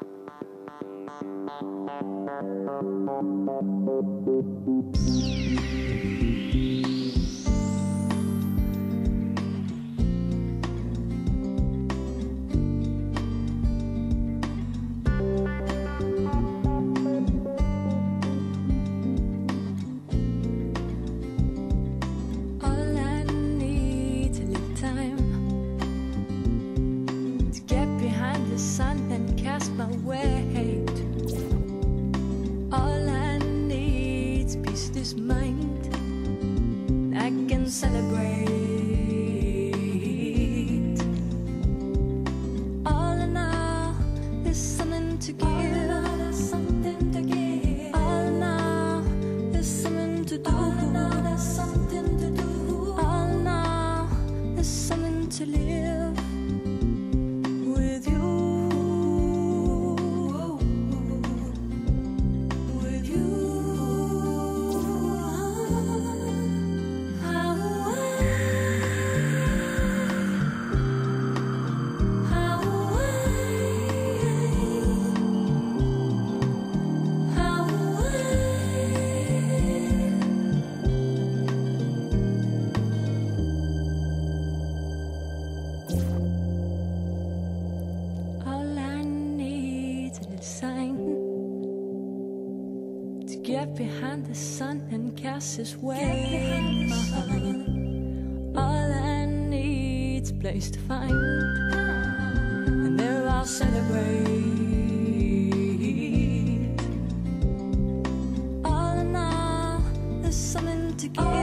All the sun and cast my weight. All I need's peace this mind. I can celebrate. All I need is a sign to get behind the sun and cast his way. All I need's a place to find, and there I'll celebrate. All in all, there's something to give.